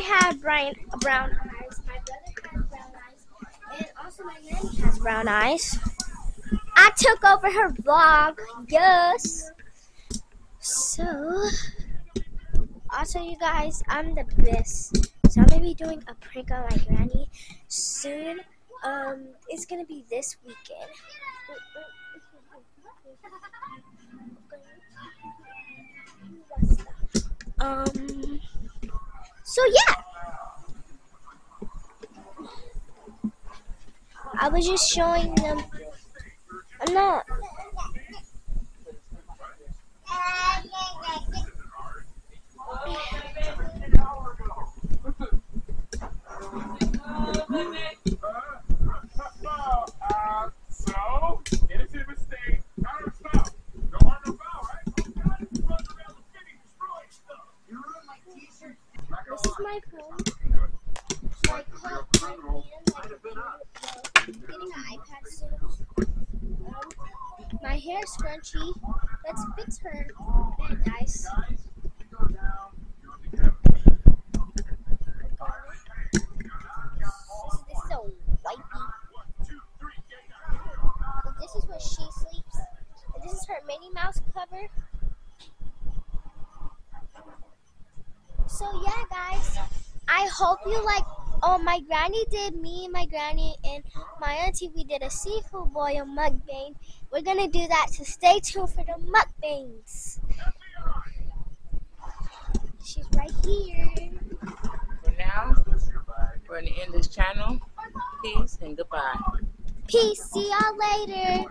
have brown brown eyes. My brother has brown eyes, and also my nanny has brown eyes. I took over her vlog. Yes. So, also, you guys, I'm the best. So I'm gonna be doing a prank on my granny soon. Um, it's gonna be this weekend. Um. So yeah. I was just showing them. I'm not. My phone. Good. My cup, my hand, getting an iPad soon. Um, my hair scrunchy. Let's fix her is is where she sleeps. This is her Minnie Mouse cover. So yeah, guys. I hope you like. Oh, my granny did. Me and my granny and my auntie, we did a seafood boil mukbang. We're gonna do that. So stay tuned for the mukbangs. She's right here. For now, we're to end this channel. Peace and goodbye. Peace. See y'all later.